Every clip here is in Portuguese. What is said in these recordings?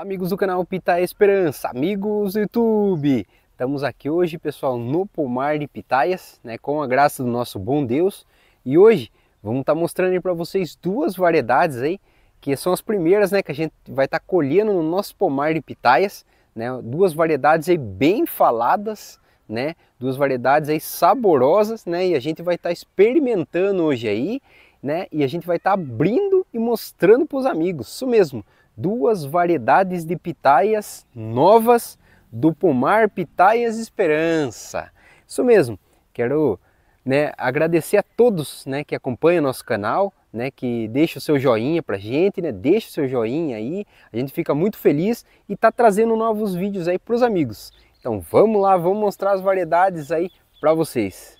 Amigos do canal Pitaia Esperança, amigos do YouTube, estamos aqui hoje, pessoal, no pomar de pitaias, né, com a graça do nosso bom Deus. E hoje vamos estar tá mostrando para vocês duas variedades aí, que são as primeiras, né, que a gente vai estar tá colhendo no nosso pomar de pitaias, né, duas variedades aí bem faladas, né, duas variedades aí saborosas, né, e a gente vai estar tá experimentando hoje aí, né, e a gente vai estar tá abrindo e mostrando para os amigos, isso mesmo duas variedades de pitaias novas do Pomar Pitaias Esperança. Isso mesmo, quero né, agradecer a todos né, que acompanham nosso canal, né, que deixa o seu joinha pra gente, né, deixa o seu joinha aí, a gente fica muito feliz e tá trazendo novos vídeos aí para os amigos. Então vamos lá, vamos mostrar as variedades aí para vocês.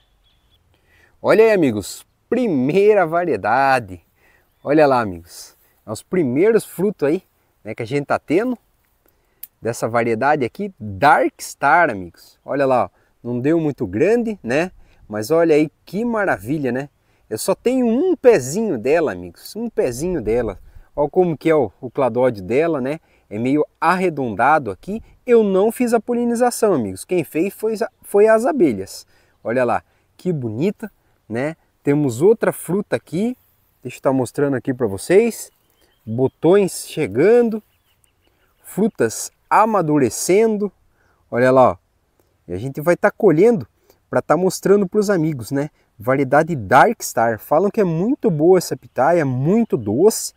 Olha aí amigos, primeira variedade, olha lá amigos, é os primeiros frutos aí né, que a gente está tendo dessa variedade aqui, Dark Star, amigos. Olha lá, ó, não deu muito grande, né? Mas olha aí que maravilha, né? Eu só tenho um pezinho dela, amigos, um pezinho dela. Olha como que é o, o cladóide dela, né? É meio arredondado aqui. Eu não fiz a polinização, amigos. Quem fez foi, foi as abelhas. Olha lá, que bonita, né? Temos outra fruta aqui. Deixa eu estar mostrando aqui para vocês botões chegando, frutas amadurecendo. Olha lá, ó. E a gente vai estar tá colhendo para estar tá mostrando para os amigos, né? Variedade Dark Star. Falam que é muito boa essa pitaia, muito doce.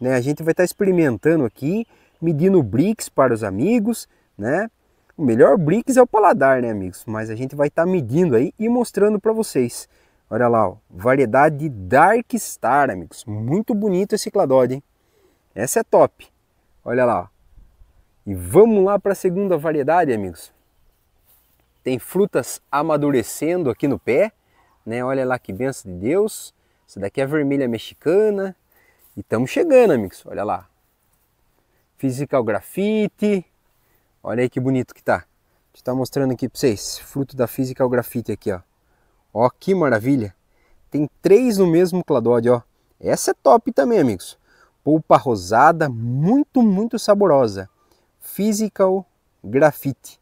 Né? A gente vai estar tá experimentando aqui, medindo bricks para os amigos, né? O melhor bricks é o paladar, né, amigos? Mas a gente vai estar tá medindo aí e mostrando para vocês. Olha lá, ó, variedade Dark Star, amigos. Muito bonito esse cladode, hein? Essa é top. Olha lá. E vamos lá para a segunda variedade, amigos. Tem frutas amadurecendo aqui no pé, né? Olha lá que benção de Deus. Essa daqui é vermelha mexicana. E estamos chegando, amigos. Olha lá. Physical Graffiti. Olha aí que bonito que tá. Deixa eu estar mostrando aqui para vocês. Fruto da Physical Graffiti aqui, ó. Ó, que maravilha. Tem três no mesmo cladode, ó. Essa é top também, amigos polpa rosada, muito, muito saborosa. Physical Graffiti.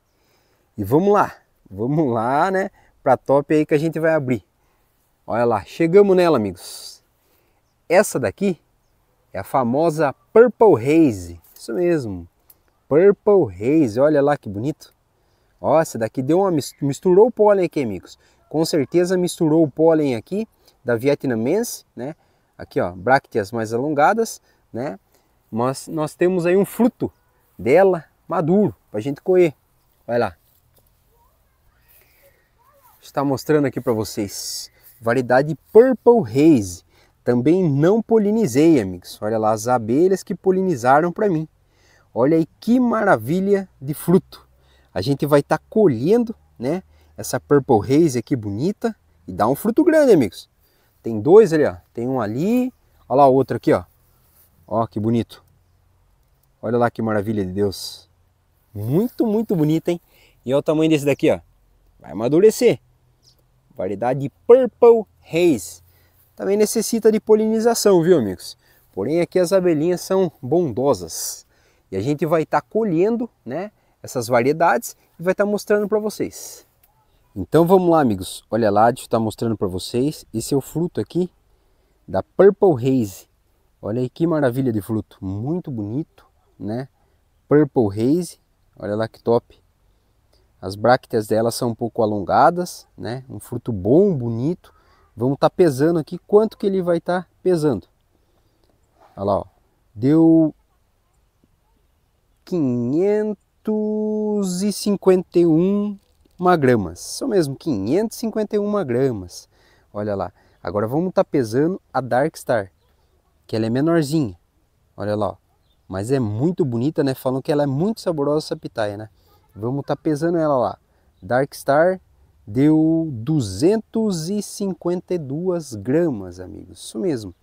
E vamos lá, vamos lá, né? Para top aí que a gente vai abrir. Olha lá, chegamos nela, amigos. Essa daqui é a famosa Purple Haze. Isso mesmo, Purple Haze. Olha lá que bonito. Ó, essa daqui deu uma misturou o pólen aqui, amigos. Com certeza misturou o pólen aqui da vietnamense, né? Aqui, ó, brácteas mais alongadas né? Mas nós temos aí um fruto dela maduro para a gente colher. Vai lá. Está mostrando aqui para vocês. Variedade Purple Haze. Também não polinizei, amigos. Olha lá as abelhas que polinizaram para mim. Olha aí que maravilha de fruto. A gente vai estar tá colhendo, né? Essa Purple Haze aqui bonita. E dá um fruto grande, amigos. Tem dois ali, ó. Tem um ali. Olha lá outro aqui, ó. Ó, que bonito. Olha lá que maravilha de Deus. Muito, muito bonito, hein? E olha o tamanho desse daqui, ó. Vai amadurecer. Variedade Purple Haze. Também necessita de polinização, viu, amigos? Porém, aqui as abelhinhas são bondosas. E a gente vai estar tá colhendo, né, essas variedades e vai estar tá mostrando para vocês. Então vamos lá, amigos. Olha lá, deixa eu estar tá mostrando para vocês. Esse é o fruto aqui da Purple Haze. Olha aí que maravilha de fruto, muito bonito, né? Purple Haze, olha lá que top. As brácteas dela são um pouco alongadas, né? Um fruto bom, bonito. Vamos estar tá pesando aqui quanto que ele vai estar tá pesando. Olha lá, ó. Deu 551 gramas. Isso mesmo, 551 gramas. Olha lá. Agora vamos estar tá pesando a Dark Star que ela é menorzinha. Olha lá, ó. Mas é muito bonita, né? Falam que ela é muito saborosa essa pitaia, né? Vamos estar tá pesando ela lá. Dark Star deu 252 gramas, amigos. Isso mesmo.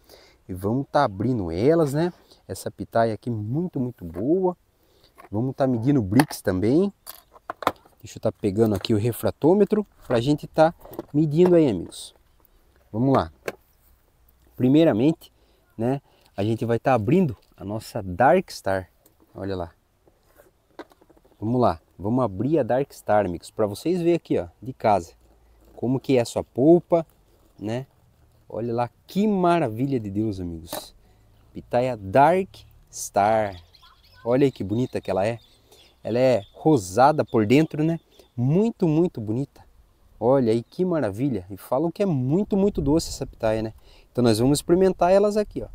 E vamos estar tá abrindo elas, né? Essa pitaia aqui muito, muito boa. Vamos estar tá medindo bricks também. Deixa eu estar tá pegando aqui o refratômetro para a gente estar tá medindo aí, amigos. Vamos lá. Primeiramente, né? A gente vai estar tá abrindo a nossa Dark Star. Olha lá. Vamos lá, vamos abrir a Dark Star, amigos, para vocês verem aqui, ó, de casa, como que é a sua polpa, né? Olha lá que maravilha de Deus, amigos. Pitaia Dark Star. Olha aí que bonita que ela é. Ela é rosada por dentro, né? Muito, muito bonita. Olha aí que maravilha. E falam que é muito, muito doce essa pitaia, né? Então nós vamos experimentar elas aqui, ó.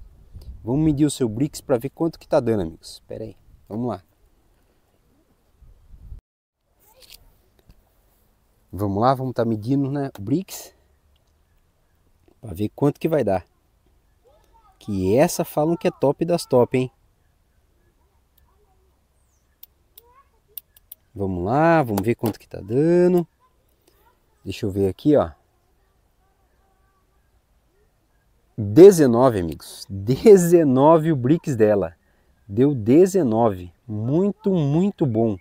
Vamos medir o seu Brix para ver quanto que tá dando, amigos. Espera aí. Vamos lá. Vamos lá, vamos estar tá medindo né, o Brix para ver quanto que vai dar. Que essa falam que é top das top, hein? Vamos lá, vamos ver quanto que tá dando. Deixa eu ver aqui, ó. 19, amigos. 19 o Brix dela. Deu 19. Muito, muito bom.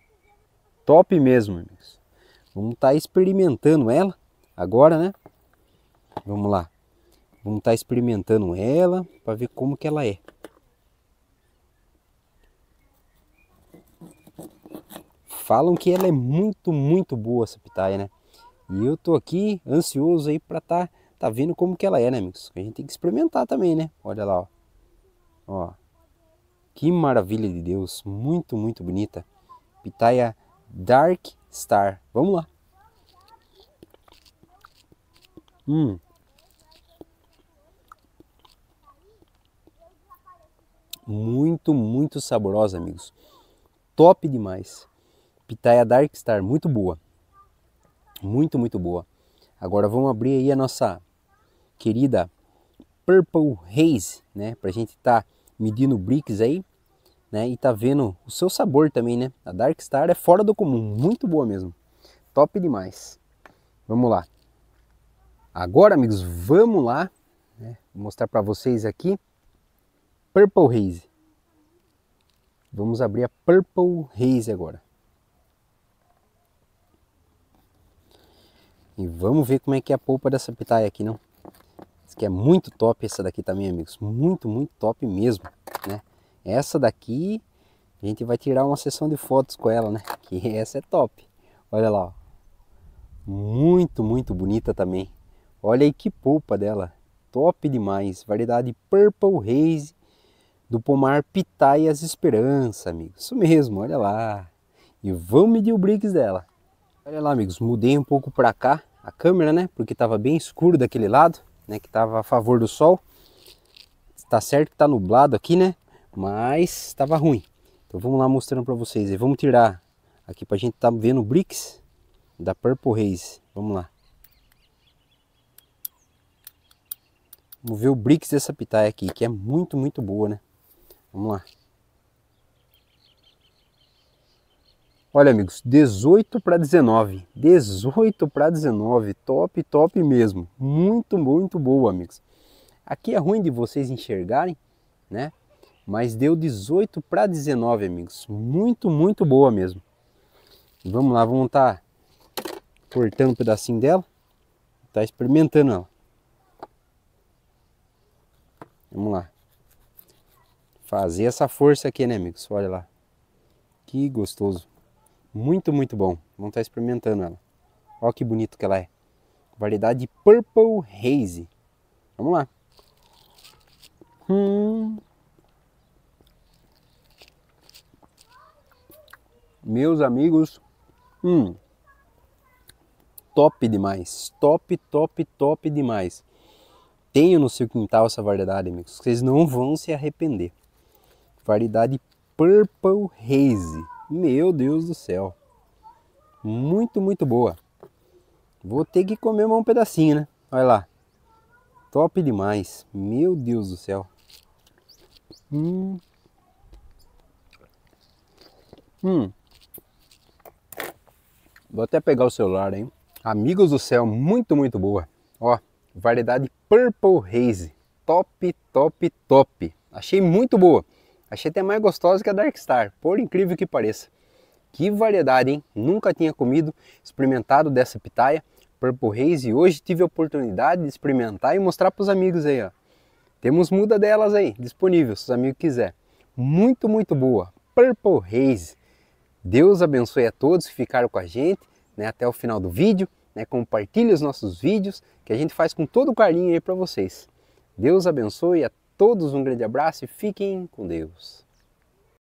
Top mesmo, amigos. Vamos estar tá experimentando ela agora, né? Vamos lá. Vamos estar tá experimentando ela para ver como que ela é. Falam que ela é muito, muito boa essa pitaia, né? E eu tô aqui ansioso aí para tá, tá vendo como que ela é, né, amigos? A gente tem que experimentar também, né? Olha lá, ó. Ó. Que maravilha de Deus. Muito, muito bonita. Pitaia Dark Star. Vamos lá. Hum. Muito, muito saborosa, amigos. Top demais. Pitaia Dark Star, muito boa. Muito, muito boa. Agora vamos abrir aí a nossa querida Purple Haze, né? Pra gente tá medindo bricks aí né? E tá vendo o seu sabor também, né? A Dark Star é fora do comum, muito boa mesmo. Top demais. Vamos lá. Agora, amigos, vamos lá. Né? Vou mostrar para vocês aqui. Purple Haze. Vamos abrir a Purple Haze agora. E vamos ver como é que é a polpa dessa pitaia aqui, não? Aqui é muito top essa daqui também, amigos. Muito, muito top mesmo, né? Essa daqui, a gente vai tirar uma sessão de fotos com ela, né? Que essa é top. Olha lá, ó. Muito, muito bonita também. Olha aí que polpa dela. Top demais. Variedade Purple Haze do pomar Pitaias Esperança, amigos. Isso mesmo, olha lá. E vamos medir o Briggs dela. Olha lá, amigos, mudei um pouco para cá a câmera, né? Porque estava bem escuro daquele lado, né? Que estava a favor do sol. Está certo que está nublado aqui, né? mas estava ruim. Então vamos lá mostrando para vocês. E vamos tirar aqui para a gente estar tá vendo o bricks da Purple Haze. Vamos lá. Vamos ver o bricks dessa pitaia aqui, que é muito, muito boa, né? Vamos lá. Olha, amigos, 18 para 19. 18 para 19. Top, top mesmo. Muito, muito boa, amigos. Aqui é ruim de vocês enxergarem, né? mas deu 18 para 19, amigos. Muito, muito boa mesmo. Vamos lá, vamos estar tá cortando um pedacinho dela. Tá experimentando ela. Vamos lá. Fazer essa força aqui, né, amigos? Olha lá. Que gostoso. Muito, muito bom. Vamos estar tá experimentando ela. Olha que bonito que ela é. Variedade Purple Haze. Vamos lá. Hum. Meus amigos, hum, top demais, top, top, top demais. Tenho no seu quintal essa variedade, amigos, vocês não vão se arrepender. Variedade Purple Haze, meu Deus do céu, muito, muito boa. Vou ter que comer um pedacinho, né? Olha lá, top demais, meu Deus do céu. Hum. Hum. Vou até pegar o celular, hein? Amigos do céu, muito, muito boa. Ó, variedade Purple Haze. Top, top, top. Achei muito boa. Achei até mais gostosa que a Dark Star, por incrível que pareça. Que variedade, hein? Nunca tinha comido, experimentado dessa pitaia Purple Haze e hoje tive a oportunidade de experimentar e mostrar para os amigos aí, ó. Temos muda delas aí, disponível, se os amigos quiser. Muito, muito boa. Purple Haze. Deus abençoe a todos que ficaram com a gente né, até o final do vídeo. Né, compartilhe os nossos vídeos que a gente faz com todo carinho aí para vocês. Deus abençoe a todos um grande abraço e fiquem com Deus.